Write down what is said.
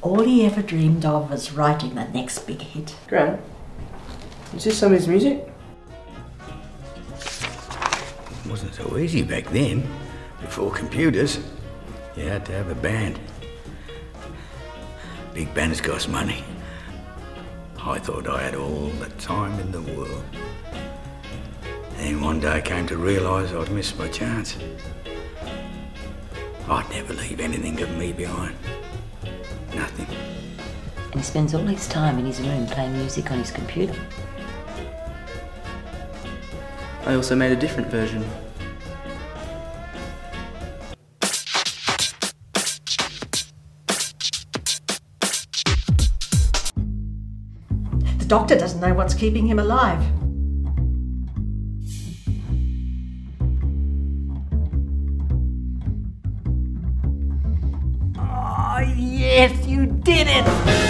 All he ever dreamed of was writing the next big hit. Gran, is this some of his music? It wasn't so easy back then. Before computers, you had to have a band. Big bands cost money. I thought I had all the time in the world. Then one day I came to realise I'd missed my chance. I'd never leave anything of me behind. Nothing. And he spends all his time in his room playing music on his computer. I also made a different version. The doctor doesn't know what's keeping him alive. Yes, you did it!